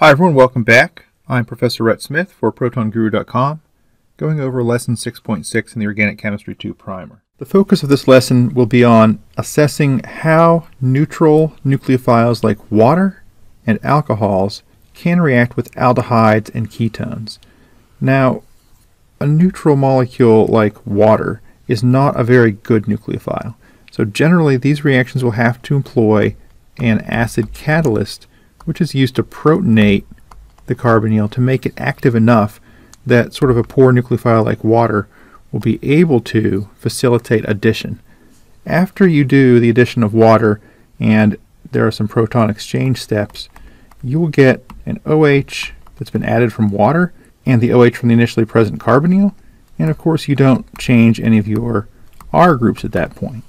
Hi everyone, welcome back. I'm Professor Rhett Smith for ProtonGuru.com, going over Lesson 6.6 in the Organic Chemistry 2 Primer. The focus of this lesson will be on assessing how neutral nucleophiles like water and alcohols can react with aldehydes and ketones. Now, a neutral molecule like water is not a very good nucleophile. So generally these reactions will have to employ an acid catalyst which is used to protonate the carbonyl to make it active enough that sort of a poor nucleophile like water will be able to facilitate addition. After you do the addition of water and there are some proton exchange steps, you will get an OH that's been added from water and the OH from the initially present carbonyl, and of course you don't change any of your R groups at that point.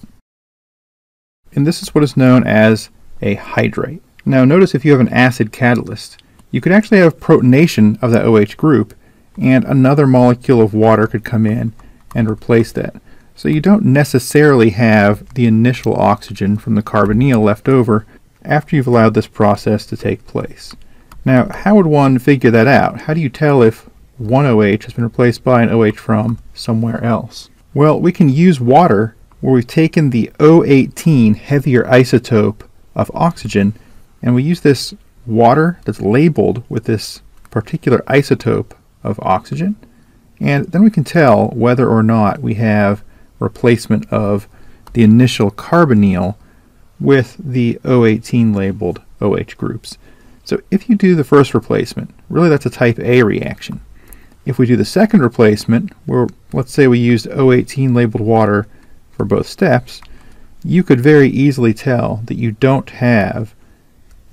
And this is what is known as a hydrate. Now notice if you have an acid catalyst, you could actually have protonation of that OH group and another molecule of water could come in and replace that. So you don't necessarily have the initial oxygen from the carbonyl left over after you've allowed this process to take place. Now, how would one figure that out? How do you tell if one OH has been replaced by an OH from somewhere else? Well, we can use water where we've taken the O18 heavier isotope of oxygen and we use this water that's labeled with this particular isotope of oxygen. And then we can tell whether or not we have replacement of the initial carbonyl with the O18 labeled OH groups. So if you do the first replacement, really that's a type A reaction. If we do the second replacement, where let's say we used O18 labeled water for both steps, you could very easily tell that you don't have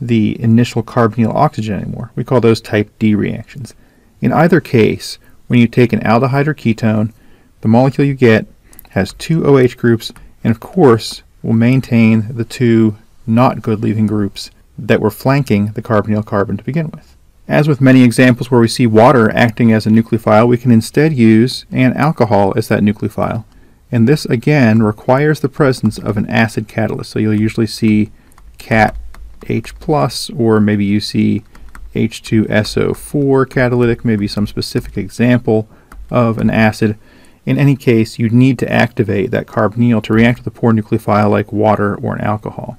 the initial carbonyl oxygen anymore. We call those type D reactions. In either case, when you take an aldehyde or ketone, the molecule you get has two OH groups and of course will maintain the two not good leaving groups that were flanking the carbonyl carbon to begin with. As with many examples where we see water acting as a nucleophile, we can instead use an alcohol as that nucleophile. And this again requires the presence of an acid catalyst. So you'll usually see cat H plus, or maybe you see H2SO4 catalytic, maybe some specific example of an acid. In any case, you need to activate that carbonyl to react with a poor nucleophile like water or an alcohol.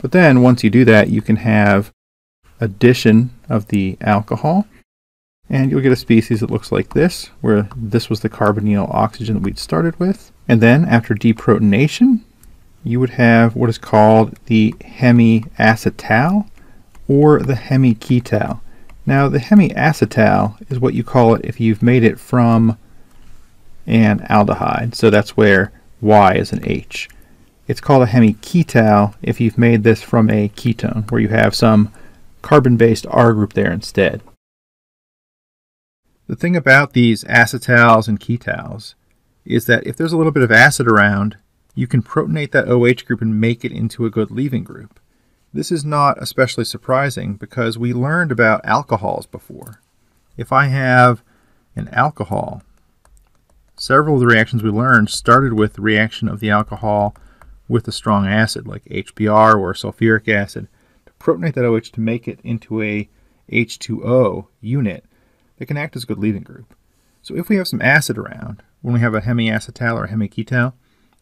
But then, once you do that, you can have addition of the alcohol, and you'll get a species that looks like this, where this was the carbonyl oxygen that we'd started with. And then, after deprotonation, you would have what is called the hemiacetal or the hemiketal. Now the hemiacetal is what you call it if you've made it from an aldehyde. So that's where Y is an H. It's called a hemiketal if you've made this from a ketone, where you have some carbon-based R group there instead. The thing about these acetals and ketals is that if there's a little bit of acid around, you can protonate that OH group and make it into a good leaving group. This is not especially surprising because we learned about alcohols before. If I have an alcohol, several of the reactions we learned started with the reaction of the alcohol with a strong acid like HBr or sulfuric acid to protonate that OH to make it into a H2O unit that can act as a good leaving group. So if we have some acid around, when we have a hemiacetal or hemiketal,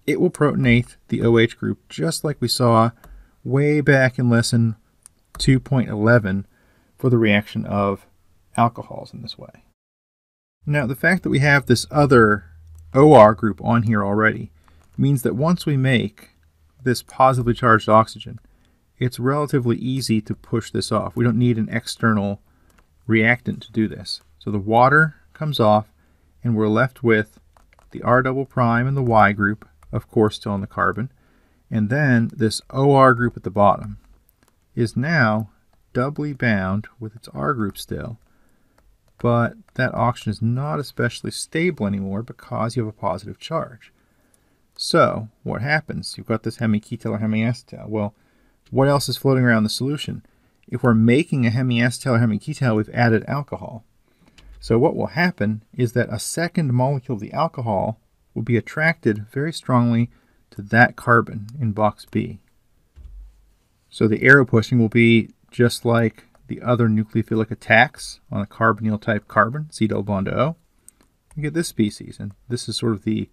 it will protonate the OH group just like we saw way back in lesson 2.11 for the reaction of alcohols in this way. Now, the fact that we have this other OR group on here already means that once we make this positively charged oxygen, it's relatively easy to push this off. We don't need an external reactant to do this. So the water comes off, and we're left with the R double prime and the Y group of course still on the carbon. And then this OR group at the bottom is now doubly bound with its R group still. But that oxygen is not especially stable anymore because you have a positive charge. So, what happens? You've got this hemiketal or hemiacetal. Well, what else is floating around the solution? If we're making a hemiacetal or hemiketal, we've added alcohol. So what will happen is that a second molecule of the alcohol will be attracted very strongly to that carbon in box B. So the arrow pushing will be just like the other nucleophilic attacks on a carbonyl type carbon, C double bond O, you get this species. And this is sort of the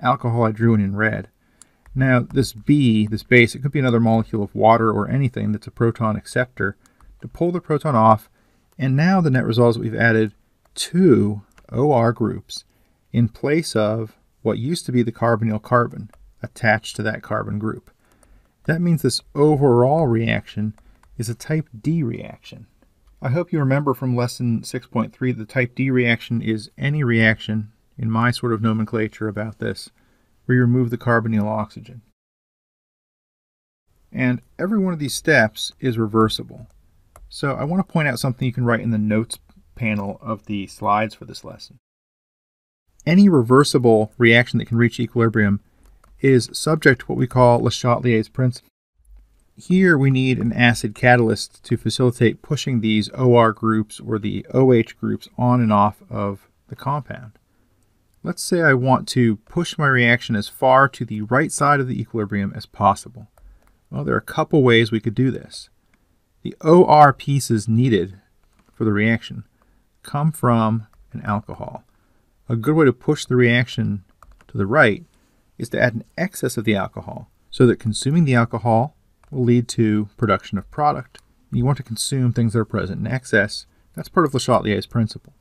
alcohol I drew in in red. Now, this B, this base, it could be another molecule of water or anything that's a proton acceptor to pull the proton off. And now the net result is we've added two OR groups in place of what used to be the carbonyl carbon attached to that carbon group. That means this overall reaction is a type D reaction. I hope you remember from lesson 6.3 the type D reaction is any reaction in my sort of nomenclature about this where you remove the carbonyl oxygen. And every one of these steps is reversible. So I want to point out something you can write in the notes panel of the slides for this lesson. Any reversible reaction that can reach equilibrium is subject to what we call Le Chatelier's principle. Here we need an acid catalyst to facilitate pushing these OR groups or the OH groups on and off of the compound. Let's say I want to push my reaction as far to the right side of the equilibrium as possible. Well, there are a couple ways we could do this. The OR pieces needed for the reaction come from an alcohol. A good way to push the reaction to the right is to add an excess of the alcohol so that consuming the alcohol will lead to production of product. You want to consume things that are present in excess. That's part of Le Chatelier's principle.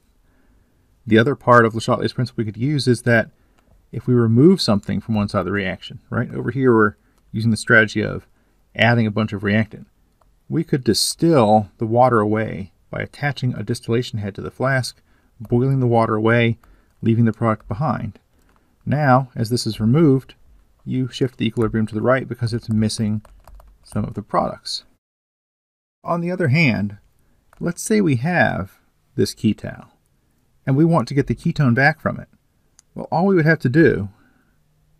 The other part of Le Chatelier's principle we could use is that if we remove something from one side of the reaction, right, over here we're using the strategy of adding a bunch of reactant, we could distill the water away by attaching a distillation head to the flask, boiling the water away, leaving the product behind. Now, as this is removed, you shift the equilibrium to the right because it's missing some of the products. On the other hand, let's say we have this ketal and we want to get the ketone back from it. Well, all we would have to do,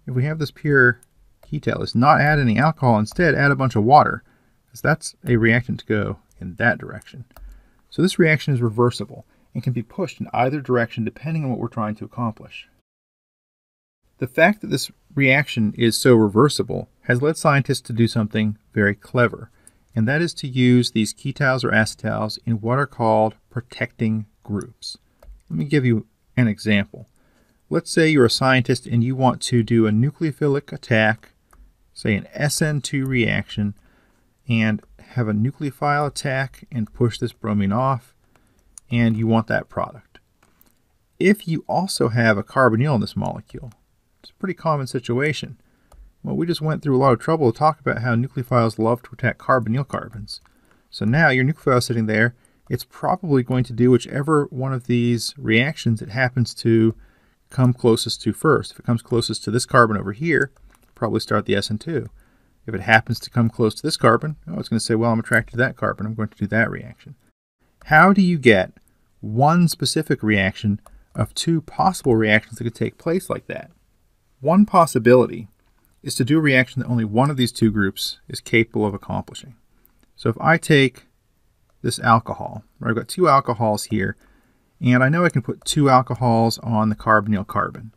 if we have this pure ketal, is not add any alcohol. Instead, add a bunch of water, because that's a reactant to go in that direction. So this reaction is reversible and can be pushed in either direction depending on what we're trying to accomplish. The fact that this reaction is so reversible has led scientists to do something very clever, and that is to use these ketals or acetals in what are called protecting groups. Let me give you an example. Let's say you're a scientist and you want to do a nucleophilic attack, say an SN2 reaction, and have a nucleophile attack and push this bromine off, and you want that product. If you also have a carbonyl in this molecule, it's a pretty common situation. Well, we just went through a lot of trouble to talk about how nucleophiles love to attack carbonyl carbons. So now your nucleophile sitting there, it's probably going to do whichever one of these reactions it happens to come closest to first. If it comes closest to this carbon over here, probably start the SN2. If it happens to come close to this carbon, oh, it's going to say, well, I'm attracted to that carbon. I'm going to do that reaction. How do you get one specific reaction of two possible reactions that could take place like that? One possibility is to do a reaction that only one of these two groups is capable of accomplishing. So if I take this alcohol, I've got two alcohols here, and I know I can put two alcohols on the carbonyl carbon.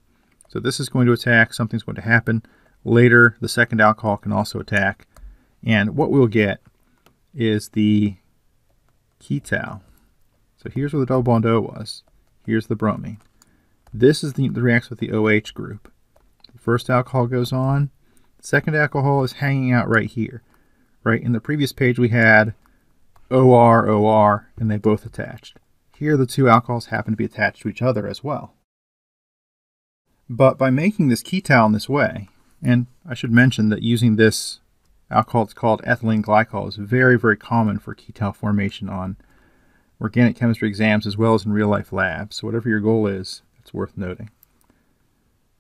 So this is going to attack, something's going to happen. Later, the second alcohol can also attack, and what we'll get is the ketal. So here's where the double bond O was. Here's the bromine. This is the, the reacts with the OH group. First alcohol goes on. Second alcohol is hanging out right here. Right in the previous page we had OR, OR, and they both attached. Here the two alcohols happen to be attached to each other as well. But by making this ketal in this way, and I should mention that using this alcohol it's called ethylene glycol is very, very common for ketal formation on organic chemistry exams as well as in real life labs. So whatever your goal is, it's worth noting.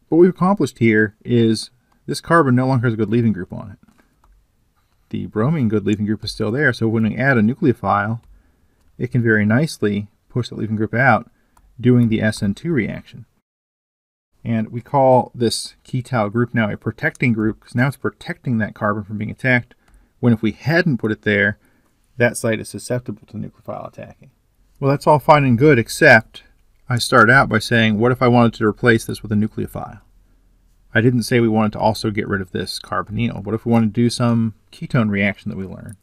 What we've accomplished here is this carbon no longer has a good leaving group on it. The bromine good leaving group is still there, so when we add a nucleophile, it can very nicely push that leaving group out doing the SN2 reaction. And we call this ketal group now a protecting group because now it's protecting that carbon from being attacked, when if we hadn't put it there, that site is susceptible to nucleophile attacking. Well, that's all fine and good, except I started out by saying, what if I wanted to replace this with a nucleophile? I didn't say we wanted to also get rid of this carbonyl. What if we want to do some ketone reaction that we learned?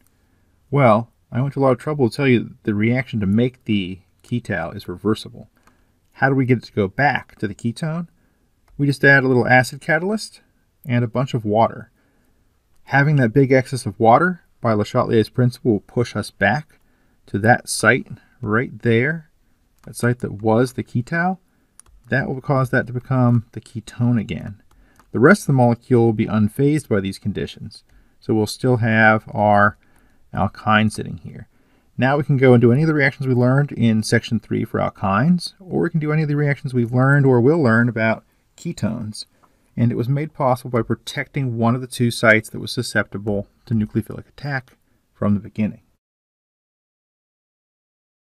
Well, I went to a lot of trouble to tell you that the reaction to make the ketal is reversible. How do we get it to go back to the ketone? We just add a little acid catalyst and a bunch of water. Having that big excess of water by Le Chatelier's principle will push us back to that site right there, that site that was the ketal. That will cause that to become the ketone again. The rest of the molecule will be unfazed by these conditions. So we'll still have our alkyne sitting here. Now we can go and do any of the reactions we learned in section 3 for alkynes, or we can do any of the reactions we've learned or will learn about ketones. And it was made possible by protecting one of the two sites that was susceptible to nucleophilic attack from the beginning.